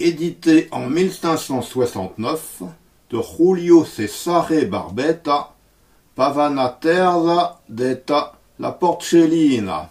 édité en 1569 de Julio Cesare Barbetta, Pavana Terza detta La Porcellina.